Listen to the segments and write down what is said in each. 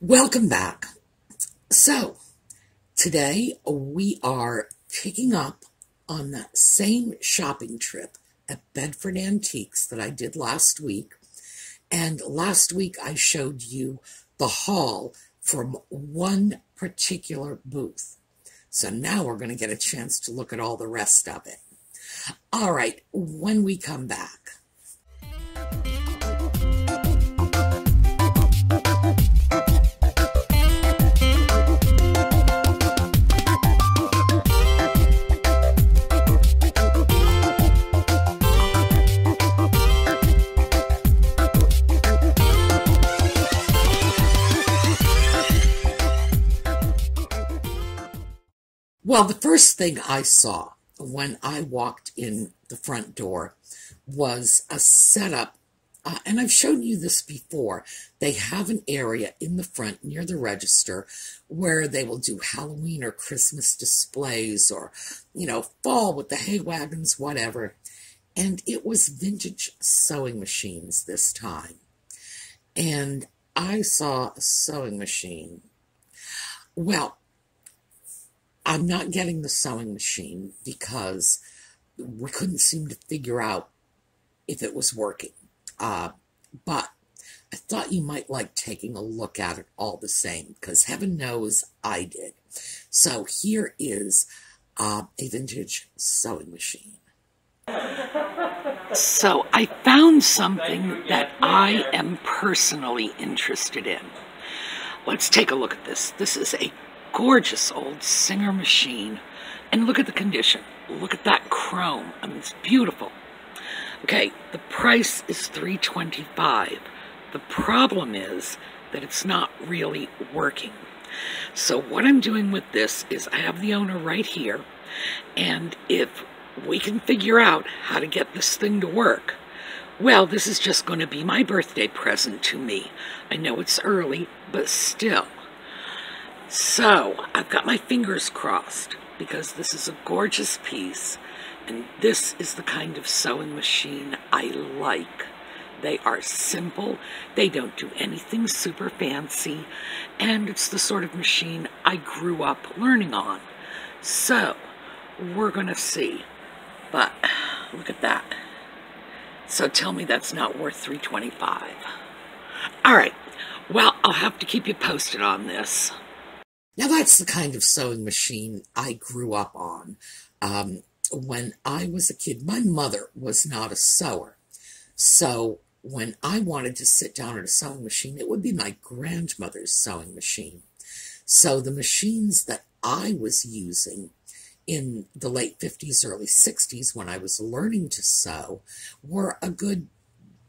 Welcome back. So, today we are picking up on that same shopping trip at Bedford Antiques that I did last week. And last week I showed you the haul from one particular booth. So now we're going to get a chance to look at all the rest of it. All right, when we come back. Well, the first thing I saw when I walked in the front door was a setup. Uh, and I've shown you this before. They have an area in the front near the register where they will do Halloween or Christmas displays or, you know, fall with the hay wagons, whatever. And it was vintage sewing machines this time. And I saw a sewing machine. Well, I'm not getting the sewing machine because we couldn't seem to figure out if it was working. Uh, but I thought you might like taking a look at it all the same because heaven knows I did. So here is uh, a vintage sewing machine. So I found something that I am personally interested in. Let's take a look at this. This is a gorgeous old Singer machine. And look at the condition. Look at that chrome. I mean, it's beautiful. Okay, the price is 325. The problem is that it's not really working. So what I'm doing with this is I have the owner right here, and if we can figure out how to get this thing to work, well, this is just going to be my birthday present to me. I know it's early, but still. So, I've got my fingers crossed because this is a gorgeous piece and this is the kind of sewing machine I like. They are simple, they don't do anything super fancy, and it's the sort of machine I grew up learning on. So, we're gonna see. But look at that. So tell me that's not worth 325. All right. Well, I'll have to keep you posted on this. Now, that's the kind of sewing machine I grew up on. Um, when I was a kid, my mother was not a sewer. So when I wanted to sit down at a sewing machine, it would be my grandmother's sewing machine. So the machines that I was using in the late 50s, early 60s, when I was learning to sew, were a good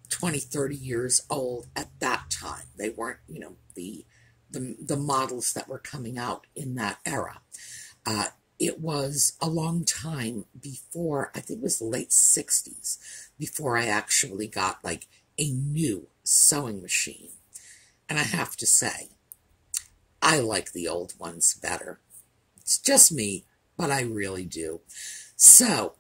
20, 30 years old at that time. They weren't, you know, the the, the models that were coming out in that era. Uh, it was a long time before, I think it was the late 60s, before I actually got like a new sewing machine. And I have to say, I like the old ones better. It's just me, but I really do. So,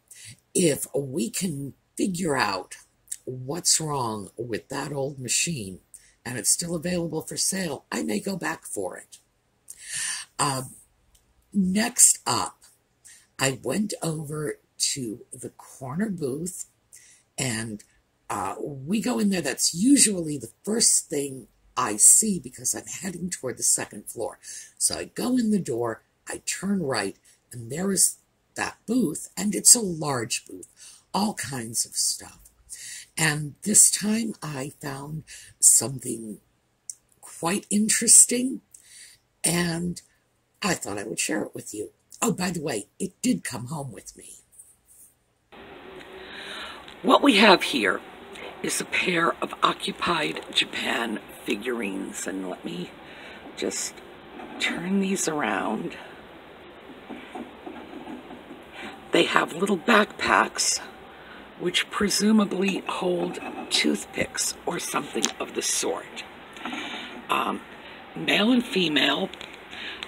if we can figure out what's wrong with that old machine, and it's still available for sale, I may go back for it. Uh, next up, I went over to the corner booth and uh, we go in there. That's usually the first thing I see because I'm heading toward the second floor. So I go in the door, I turn right, and there is that booth, and it's a large booth, all kinds of stuff. And this time I found something quite interesting, and I thought I would share it with you. Oh, by the way, it did come home with me. What we have here is a pair of occupied Japan figurines, and let me just turn these around. They have little backpacks which presumably hold toothpicks or something of the sort. Um, male and female,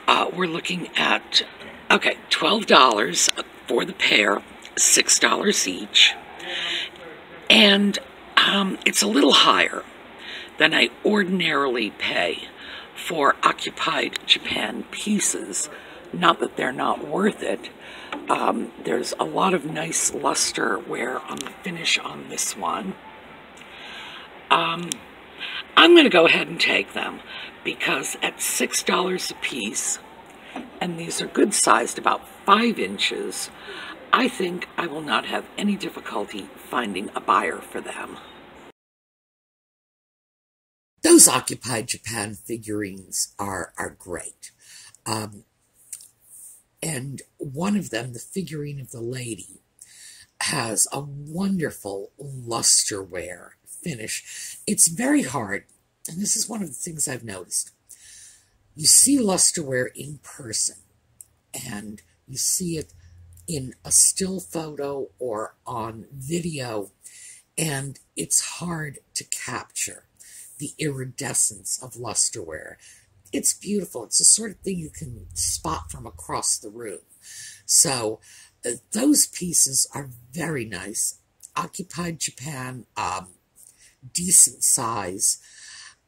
uh, we're looking at, okay, $12 for the pair, $6 each. And um, it's a little higher than I ordinarily pay for occupied Japan pieces. Not that they're not worth it. Um, there's a lot of nice lusterware on the finish on this one. Um, I'm going to go ahead and take them because at $6 a piece, and these are good sized, about five inches, I think I will not have any difficulty finding a buyer for them. Those Occupied Japan figurines are, are great. Um, and one of them, the figurine of the lady, has a wonderful lusterware finish. It's very hard, and this is one of the things I've noticed. You see lusterware in person, and you see it in a still photo or on video, and it's hard to capture the iridescence of lusterware. It's beautiful. It's the sort of thing you can spot from across the room. So uh, those pieces are very nice. Occupied Japan, um, decent size.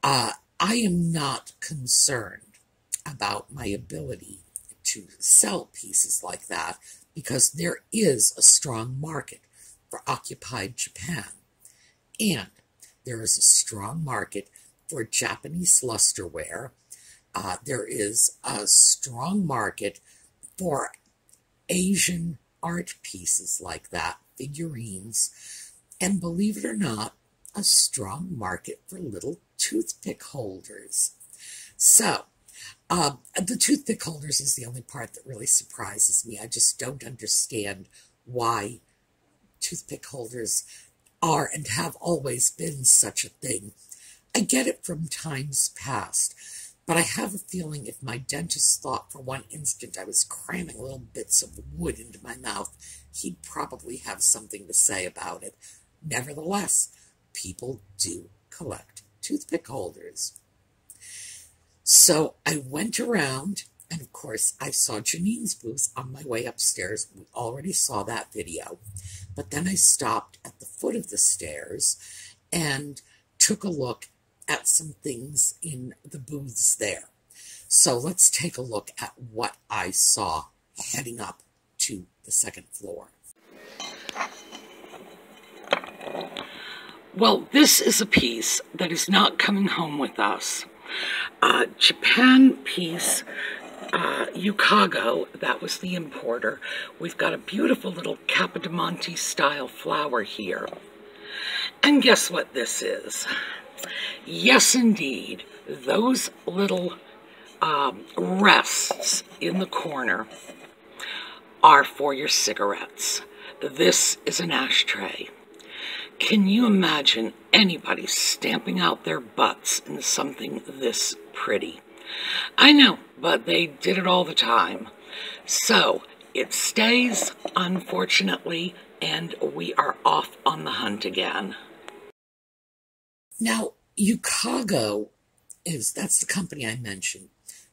Uh, I am not concerned about my ability to sell pieces like that because there is a strong market for occupied Japan. And there is a strong market for Japanese lusterware. Uh, there is a strong market for Asian art pieces like that, figurines, and believe it or not, a strong market for little toothpick holders. So, uh, the toothpick holders is the only part that really surprises me. I just don't understand why toothpick holders are and have always been such a thing. I get it from times past, but I have a feeling if my dentist thought for one instant I was cramming little bits of wood into my mouth, he'd probably have something to say about it. Nevertheless, people do collect toothpick holders. So I went around, and of course, I saw Janine's booth on my way upstairs. We already saw that video. But then I stopped at the foot of the stairs and took a look at some things in the booths there. So let's take a look at what I saw heading up to the second floor. Well, this is a piece that is not coming home with us. Uh, Japan piece uh, Ucagco, that was the importer. We've got a beautiful little Capodimonte style flower here. And guess what this is? Yes, indeed, those little um, rests in the corner are for your cigarettes. This is an ashtray. Can you imagine anybody stamping out their butts in something this pretty? I know, but they did it all the time. So it stays, unfortunately, and we are off on the hunt again. Now, Ucagco is that's the company I mentioned.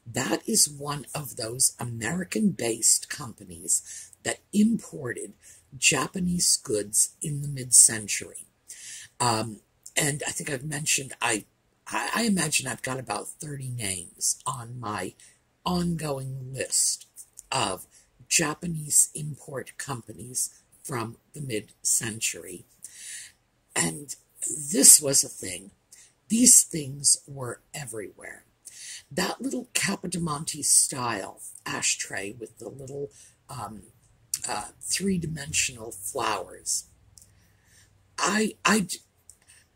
That is one of those American based companies that imported Japanese goods in the mid century. Um, and I think I've mentioned, I, I imagine I've got about 30 names on my ongoing list of Japanese import companies from the mid century. And this was a thing. These things were everywhere. That little Capodimonte style ashtray with the little um, uh, three dimensional flowers. I, I,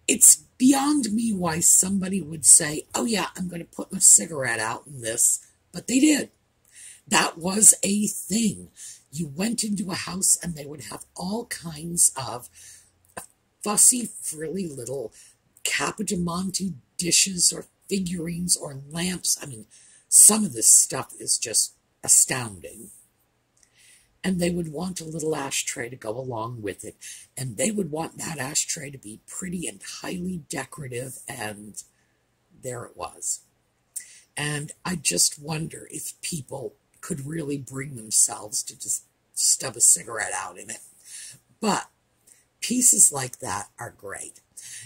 it's beyond me why somebody would say, oh, yeah, I'm going to put my cigarette out in this, but they did. That was a thing. You went into a house and they would have all kinds of fussy, frilly little Capodimonte dishes or figurines or lamps. I mean, some of this stuff is just astounding and they would want a little ashtray to go along with it. And they would want that ashtray to be pretty and highly decorative, and there it was. And I just wonder if people could really bring themselves to just stub a cigarette out in it. But pieces like that are great.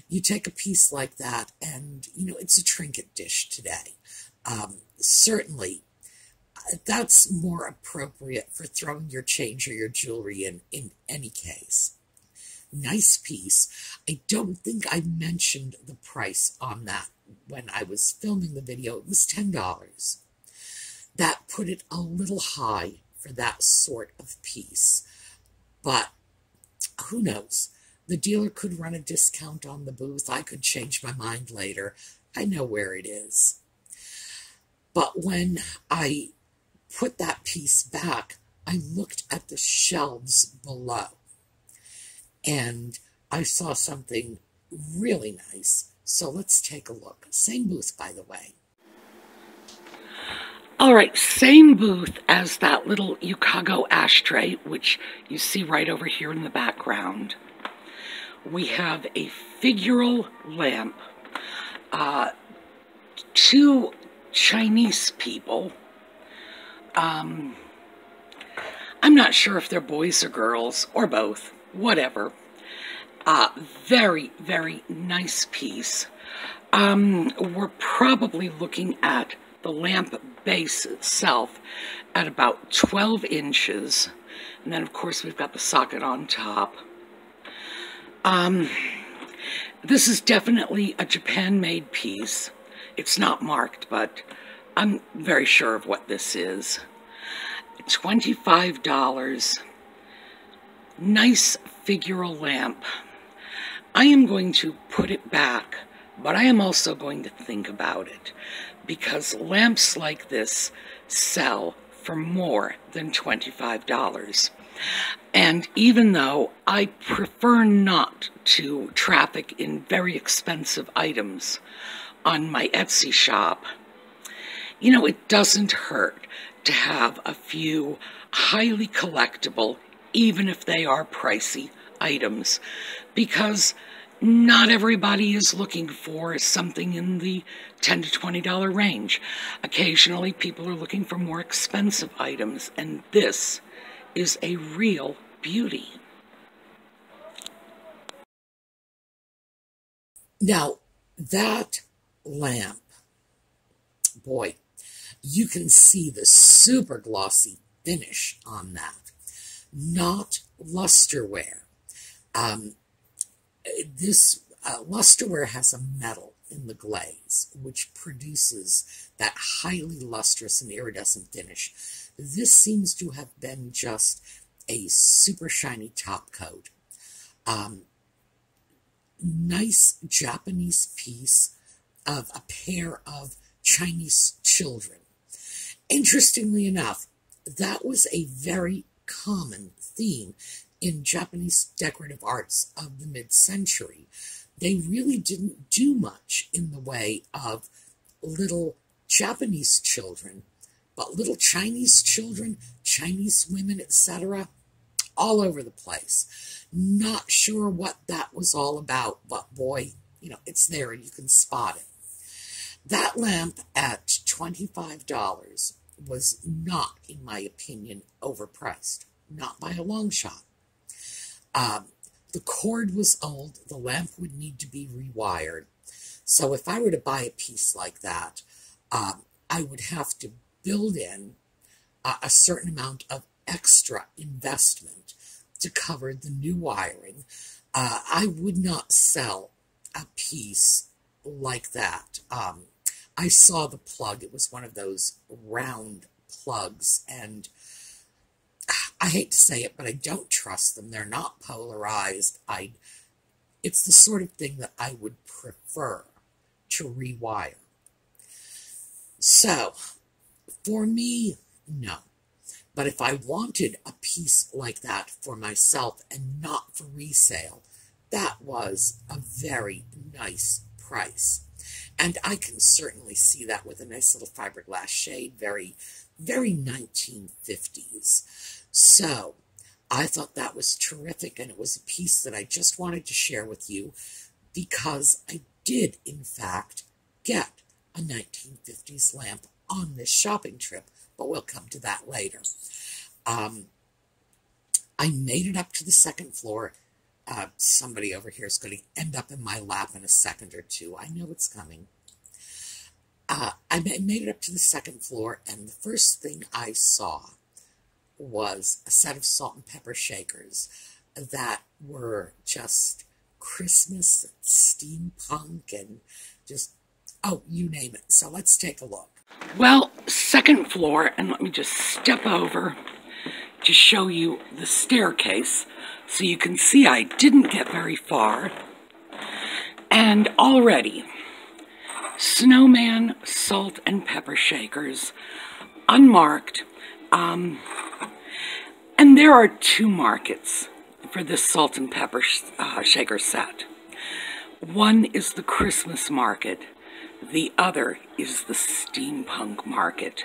You take a piece like that, and you know, it's a trinket dish today. Um, certainly, that's more appropriate for throwing your change or your jewelry in, in any case. Nice piece. I don't think I mentioned the price on that when I was filming the video. It was $10. That put it a little high for that sort of piece. But who knows? The dealer could run a discount on the booth. I could change my mind later. I know where it is. But when I put that piece back, I looked at the shelves below and I saw something really nice. So let's take a look. Same booth, by the way. All right, same booth as that little Ucagco ashtray, which you see right over here in the background. We have a figural lamp, uh, two Chinese people. Um, I'm not sure if they're boys or girls, or both, whatever. Uh, very, very nice piece. Um, we're probably looking at the lamp base itself at about 12 inches. And then, of course, we've got the socket on top. Um, this is definitely a Japan-made piece. It's not marked, but I'm very sure of what this is. $25. Nice figural lamp. I am going to put it back, but I am also going to think about it because lamps like this sell for more than $25. And even though I prefer not to traffic in very expensive items on my Etsy shop, you know, it doesn't hurt to have a few highly collectible, even if they are pricey, items because not everybody is looking for something in the 10 to $20 range. Occasionally, people are looking for more expensive items, and this is a real beauty. Now, that lamp, boy, you can see the super glossy finish on that. Not lusterware. Um, this uh, lusterware has a metal in the glaze, which produces that highly lustrous and iridescent finish. This seems to have been just a super shiny top coat. Um, nice Japanese piece of a pair of Chinese children. Interestingly enough, that was a very common theme in Japanese decorative arts of the mid century. They really didn't do much in the way of little Japanese children, but little Chinese children, Chinese women, etc., all over the place. Not sure what that was all about, but boy, you know, it's there and you can spot it. That lamp at $25 was not, in my opinion, overpriced. Not by a long shot. Um, the cord was old. The lamp would need to be rewired. So if I were to buy a piece like that, um, I would have to build in uh, a certain amount of extra investment to cover the new wiring. Uh, I would not sell a piece like that. Um, I saw the plug. It was one of those round plugs, and I hate to say it, but I don't trust them. They're not polarized. I, it's the sort of thing that I would prefer to rewire. So, for me, no. But if I wanted a piece like that for myself and not for resale, that was a very nice price. And I can certainly see that with a nice little fiberglass shade, very, very 1950s. So I thought that was terrific, and it was a piece that I just wanted to share with you because I did, in fact, get a 1950s lamp on this shopping trip, but we'll come to that later. Um, I made it up to the second floor. Uh, somebody over here is going to end up in my lap in a second or two. I know it's coming. Uh, I made it up to the second floor, and the first thing I saw was a set of salt and pepper shakers that were just Christmas, steampunk, and just, oh, you name it. So let's take a look. Well, second floor, and let me just step over to show you the staircase so you can see I didn't get very far. And already, snowman salt and pepper shakers, unmarked. Um, and there are two markets for this salt and pepper uh, shaker set. One is the Christmas market. The other is the steampunk market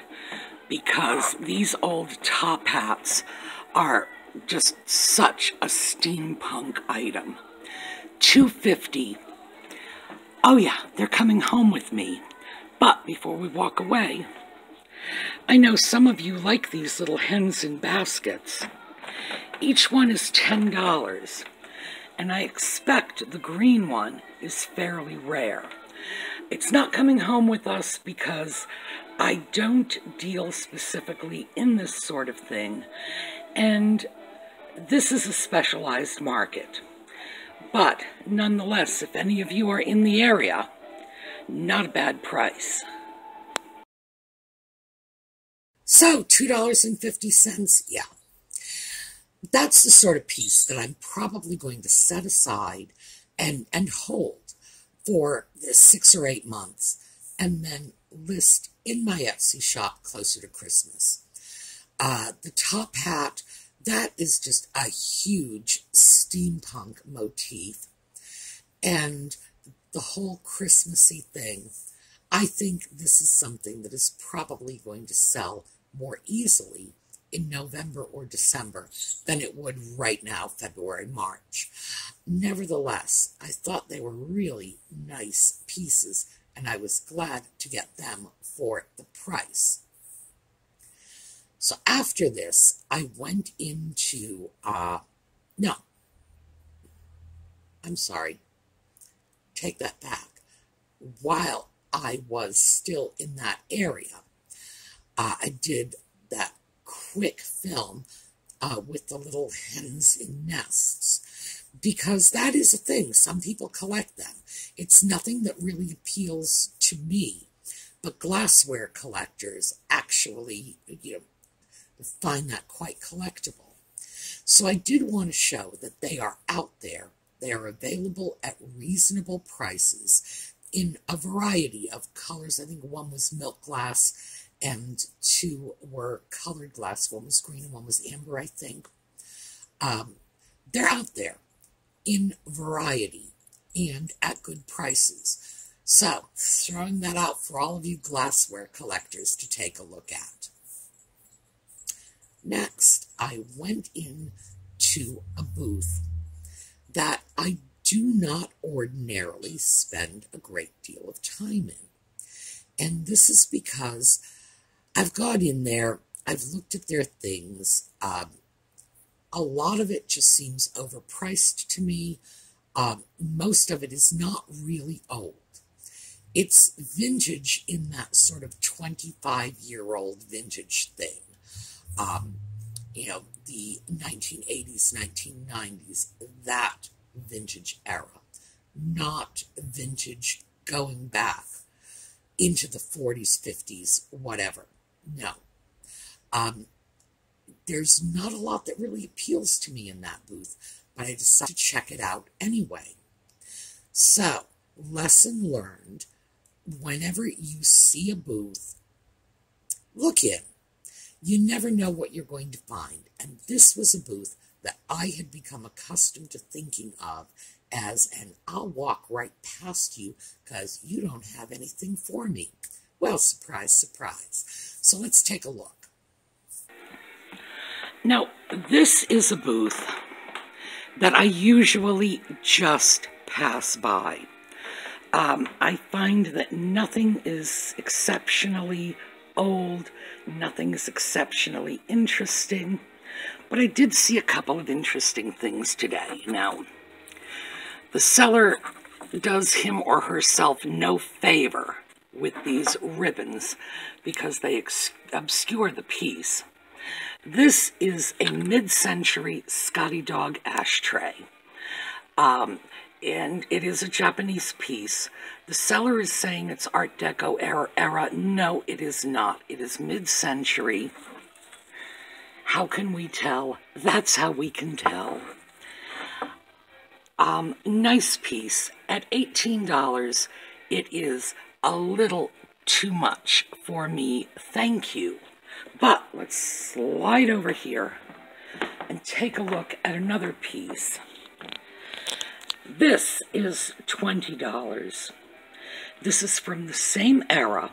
because these old top hats are just such a steampunk item. 250. Oh yeah, they're coming home with me. But before we walk away, I know some of you like these little hens in baskets. Each one is $10, and I expect the green one is fairly rare. It's not coming home with us because I don't deal specifically in this sort of thing, and this is a specialized market. But nonetheless, if any of you are in the area, not a bad price. So, $2.50, yeah. That's the sort of piece that I'm probably going to set aside and, and hold for six or eight months and then list in my Etsy shop closer to Christmas. Uh, the top hat, that is just a huge steampunk motif. And the whole Christmassy thing, I think this is something that is probably going to sell more easily in November or December than it would right now, February, March. Nevertheless, I thought they were really nice pieces, and I was glad to get them for the price. So after this, I went into, uh, no, I'm sorry, take that back. While I was still in that area, uh, I did that quick film uh, with the little hens in nests because that is a thing. Some people collect them. It's nothing that really appeals to me, but glassware collectors actually, you know, find that quite collectible. So I did want to show that they are out there. They are available at reasonable prices in a variety of colors. I think one was milk glass and two were colored glass. One was green and one was amber, I think. Um, they're out there in variety and at good prices. So, throwing that out for all of you glassware collectors to take a look at. Next, I went in to a booth that I do not ordinarily spend a great deal of time in. And this is because I've gone in there, I've looked at their things. Um, a lot of it just seems overpriced to me. Um, most of it is not really old. It's vintage in that sort of 25 year old vintage thing. Um, you know, the 1980s, 1990s, that vintage era, not vintage going back into the 40s, 50s, whatever. No. Um, there's not a lot that really appeals to me in that booth, but I decided to check it out anyway. So, lesson learned whenever you see a booth, look in. You never know what you're going to find. And this was a booth that I had become accustomed to thinking of as an I'll walk right past you because you don't have anything for me. Well, surprise, surprise. So let's take a look. Now, this is a booth that I usually just pass by. Um, I find that nothing is exceptionally old, nothing is exceptionally interesting, but I did see a couple of interesting things today. Now, the seller does him or herself no favor with these ribbons because they obscure the piece. This is a mid-century Scotty Dog ashtray. Um, and it is a Japanese piece. The seller is saying it's Art Deco era. era. No, it is not. It is mid-century. How can we tell? That's how we can tell. Um, nice piece. At $18, it is a little too much for me. Thank you. But let's slide over here and take a look at another piece. This is $20. This is from the same era,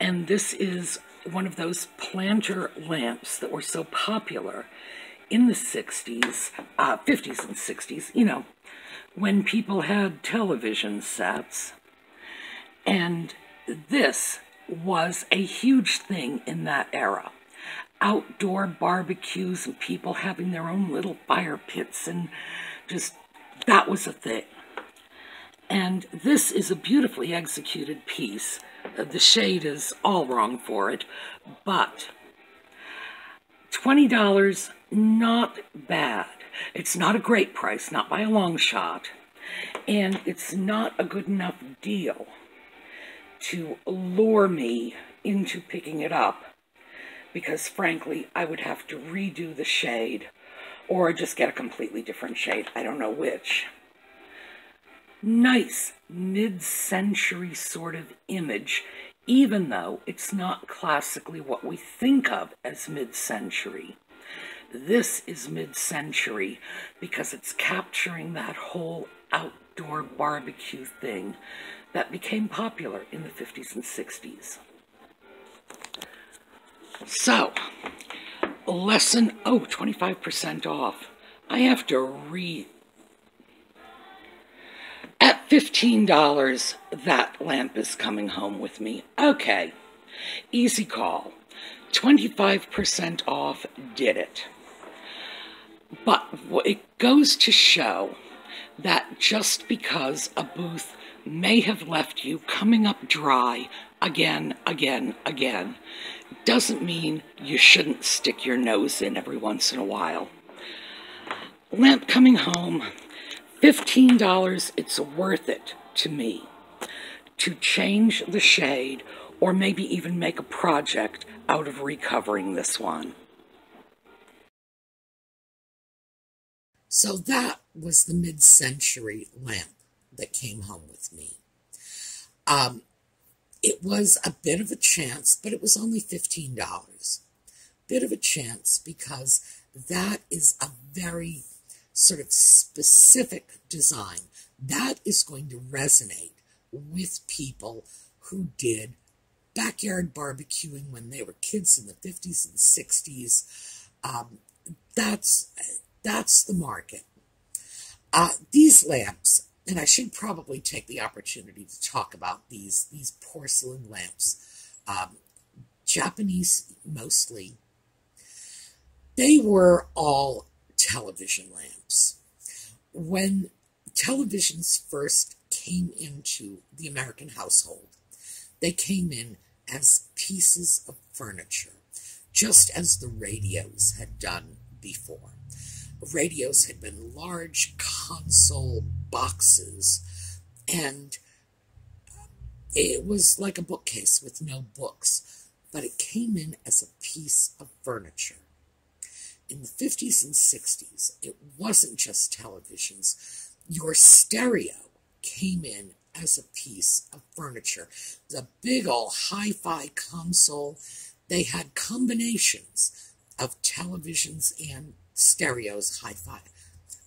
and this is one of those planter lamps that were so popular in the 60s, uh, 50s and 60s, you know, when people had television sets. And this was a huge thing in that era. Outdoor barbecues and people having their own little fire pits and just that was a thing. And this is a beautifully executed piece. The shade is all wrong for it, but $20, not bad. It's not a great price, not by a long shot, and it's not a good enough deal to lure me into picking it up because frankly, I would have to redo the shade or just get a completely different shade. I don't know which. Nice mid-century sort of image, even though it's not classically what we think of as mid-century. This is mid-century because it's capturing that whole outdoor barbecue thing that became popular in the 50s and 60s. So, lesson, oh, 25% off. I have to read. At $15, that lamp is coming home with me. Okay, easy call. 25% off did it. But it goes to show that just because a booth may have left you coming up dry again, again, again, doesn't mean you shouldn't stick your nose in every once in a while. Lamp coming home, $15, it's worth it to me to change the shade or maybe even make a project out of recovering this one. So that was the mid century lamp that came home with me. Um, it was a bit of a chance, but it was only $15. Bit of a chance because that is a very sort of specific design. That is going to resonate with people who did backyard barbecuing when they were kids in the 50s and 60s. Um, that's, that's the market. Uh, these lamps and I should probably take the opportunity to talk about these these porcelain lamps, um, Japanese mostly. They were all television lamps. When televisions first came into the American household, they came in as pieces of furniture, just as the radios had done before radios had been large console boxes, and it was like a bookcase with no books, but it came in as a piece of furniture. In the 50s and 60s, it wasn't just televisions. Your stereo came in as a piece of furniture. The big old hi-fi console, they had combinations of televisions and stereos, hi fi.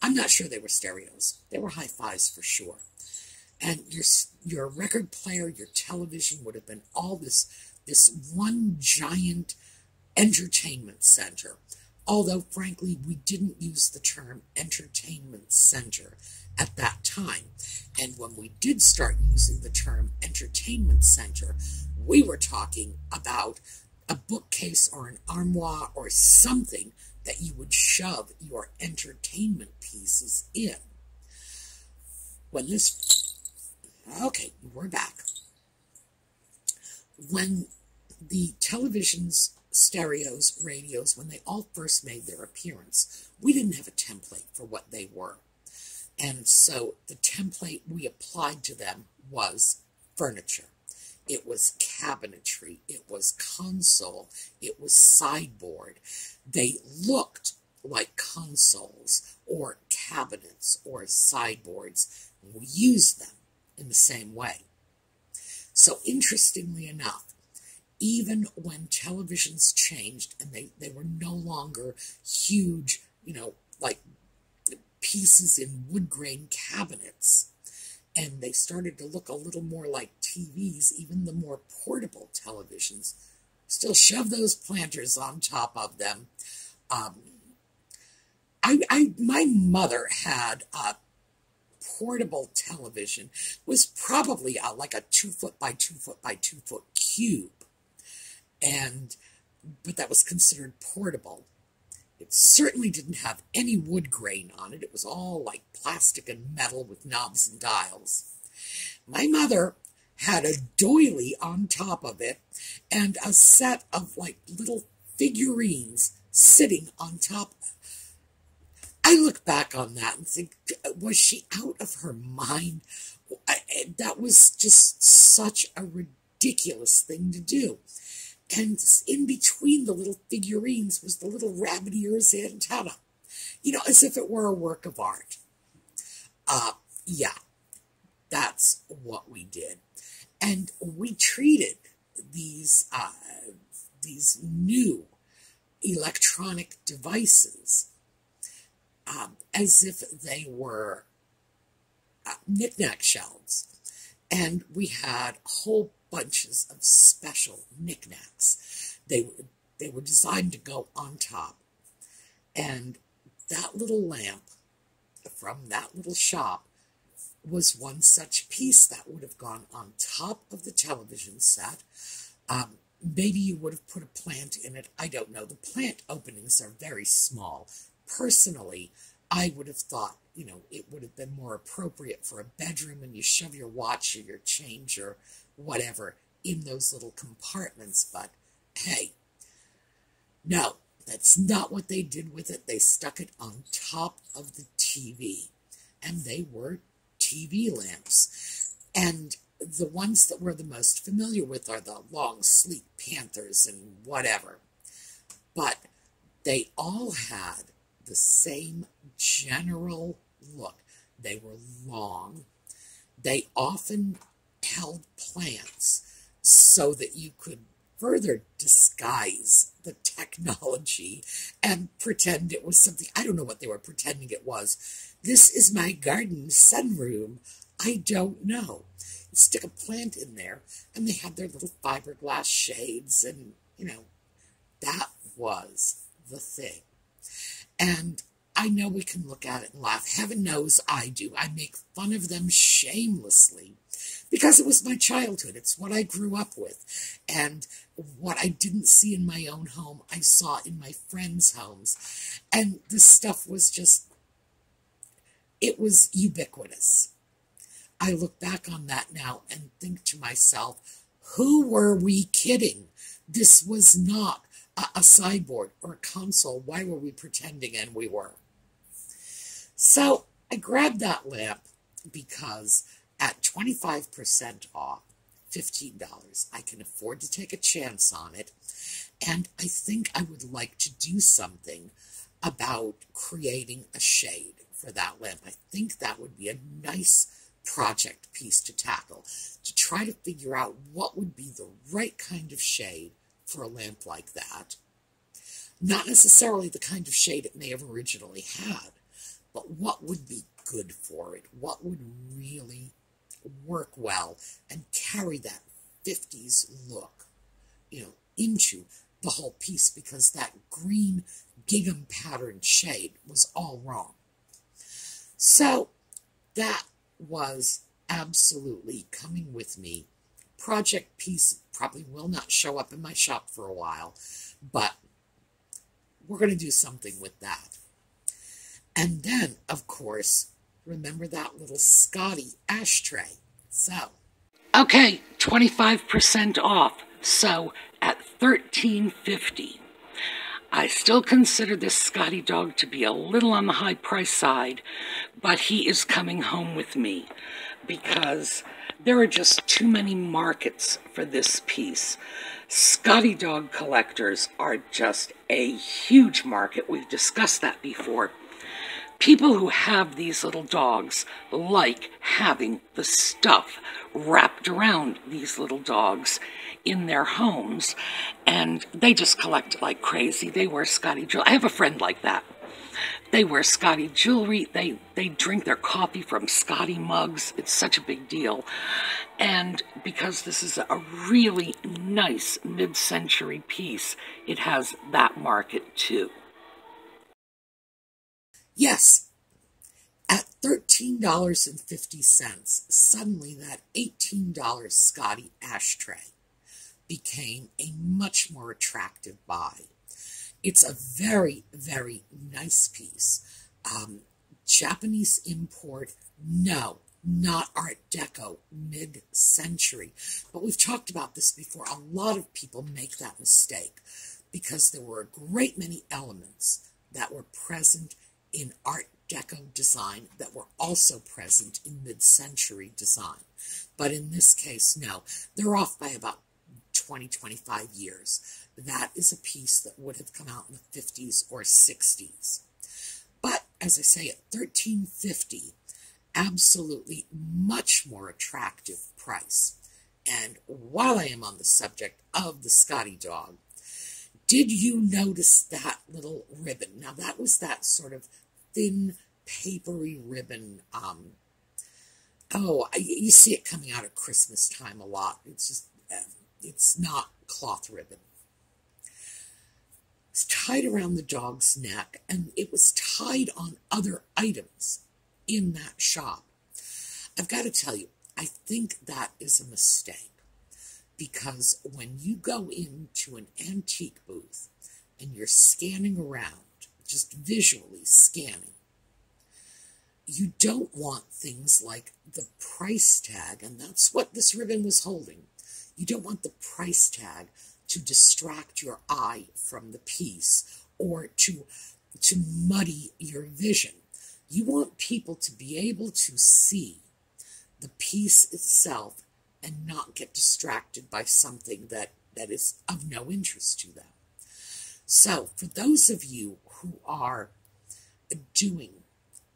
I'm not sure they were stereos. They were hi fis for sure. And your your record player, your television would have been all this this one giant entertainment center. Although, frankly, we didn't use the term entertainment center at that time. And when we did start using the term entertainment center, we were talking about a bookcase or an armoire or something that you would shove your entertainment pieces in. When this, okay, we're back. when the televisions, stereos, radios, when they all first made their appearance, we didn't have a template for what they were. And so the template we applied to them was furniture. It was cabinetry. It was console. It was sideboard. They looked like consoles or cabinets or sideboards. We used them in the same way. So interestingly enough, even when televisions changed and they, they were no longer huge, you know, like pieces in wood grain cabinets, and they started to look a little more like TVs, even the more portable televisions. Still shove those planters on top of them. Um, I, I, my mother had a portable television. It was probably a, like a two foot by two foot by two foot cube, and but that was considered portable. It certainly didn't have any wood grain on it. It was all like plastic and metal with knobs and dials. My mother had a doily on top of it and a set of like little figurines sitting on top. I look back on that and think, was she out of her mind? I, that was just such a ridiculous thing to do. And in between the little figurines was the little rabbit ears antenna, you know, as if it were a work of art. Uh, yeah, that's what we did. And we treated these, uh, these new electronic devices um, as if they were uh, knickknack shelves. And we had a whole bunches of special knickknacks. They were, they were designed to go on top. And that little lamp from that little shop was one such piece that would have gone on top of the television set. Um, maybe you would have put a plant in it. I don't know. The plant openings are very small. Personally, I would have thought, you know, it would have been more appropriate for a bedroom and you shove your watch or your change or whatever in those little compartments. But hey, no, that's not what they did with it. They stuck it on top of the TV, and they were TV lamps. And the ones that we're the most familiar with are the long, sleek Panthers and whatever. But they all had the same general look. They were long. They often held plants so that you could further disguise the technology and pretend it was something. I don't know what they were pretending it was. This is my garden sunroom. I don't know. You stick a plant in there, and they had their little fiberglass shades, and, you know, that was the thing. And I know we can look at it and laugh. Heaven knows I do. I make fun of them shamelessly because it was my childhood. It's what I grew up with. And what I didn't see in my own home, I saw in my friends' homes. And this stuff was just, it was ubiquitous. I look back on that now and think to myself, who were we kidding? This was not a, a sideboard or a console. Why were we pretending and we were? So I grabbed that lamp because at 25% off, $15, I can afford to take a chance on it. And I think I would like to do something about creating a shade for that lamp. I think that would be a nice project piece to tackle, to try to figure out what would be the right kind of shade for a lamp like that. Not necessarily the kind of shade it may have originally had, but what would be good for it? What would really work well and carry that 50s look, you know, into the whole piece because that green gingham pattern shade was all wrong. So that was absolutely coming with me. Project piece probably will not show up in my shop for a while, but we're going to do something with that. And then, of course, remember that little Scotty ashtray. So, Okay, 25% off. So at 13.50. I still consider this Scotty dog to be a little on the high price side, but he is coming home with me because there are just too many markets for this piece. Scotty dog collectors are just a huge market. We've discussed that before. People who have these little dogs like having the stuff wrapped around these little dogs in their homes, and they just collect like crazy. They wear Scotty jewelry. I have a friend like that. They wear Scotty jewelry. They they drink their coffee from Scotty mugs. It's such a big deal. And because this is a really nice mid-century piece, it has that market too. Yes, at $13.50, suddenly that $18 Scotty ashtray became a much more attractive buy. It's a very, very nice piece. Um, Japanese import, no, not Art Deco, mid century. But we've talked about this before. A lot of people make that mistake because there were a great many elements that were present in Art Deco design that were also present in mid century design. But in this case, no. They're off by about 20, 25 years. That is a piece that would have come out in the 50s or 60s. But as I say, at 1350, absolutely much more attractive price. And while I am on the subject of the Scotty dog, did you notice that little ribbon? Now, that was that sort of thin, papery ribbon. Um, oh, you see it coming out at Christmas time a lot. It's just, uh, it's not cloth ribbon. It's tied around the dog's neck, and it was tied on other items in that shop. I've got to tell you, I think that is a mistake because when you go into an antique booth and you're scanning around, just visually scanning, you don't want things like the price tag, and that's what this ribbon was holding. You don't want the price tag to distract your eye from the piece or to, to muddy your vision. You want people to be able to see the piece itself and not get distracted by something that, that is of no interest to them. So, for those of you who are doing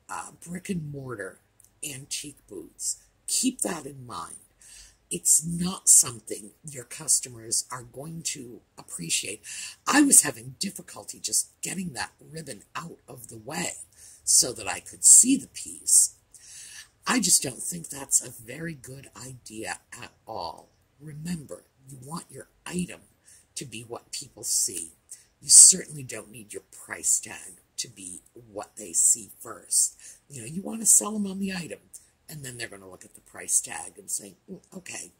uh, brick and mortar antique booths, keep that in mind. It's not something your customers are going to appreciate. I was having difficulty just getting that ribbon out of the way so that I could see the piece. I just don't think that's a very good idea at all. Remember, you want your item to be what people see. You certainly don't need your price tag to be what they see first. You know, you want to sell them on the item, and then they're going to look at the price tag and say, mm, okay,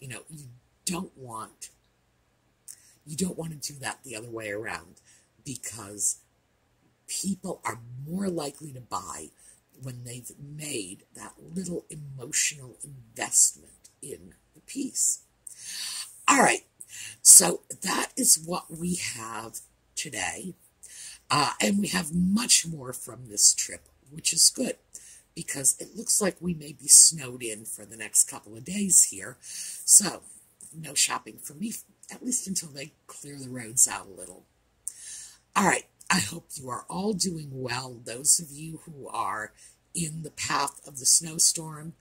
you know, you don't want you don't want to do that the other way around because people are more likely to buy when they've made that little emotional investment in the piece. All right, so that is what we have today. Uh, and we have much more from this trip, which is good because it looks like we may be snowed in for the next couple of days here. So, no shopping for me, at least until they clear the roads out a little. All right, I hope you are all doing well. Those of you who are in the path of the snowstorm,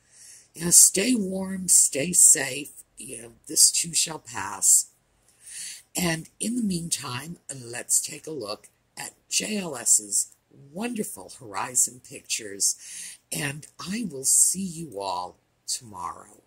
you know, stay warm, stay safe. You know, this too shall pass. And in the meantime, let's take a look at JLS's wonderful Horizon Pictures, and I will see you all tomorrow.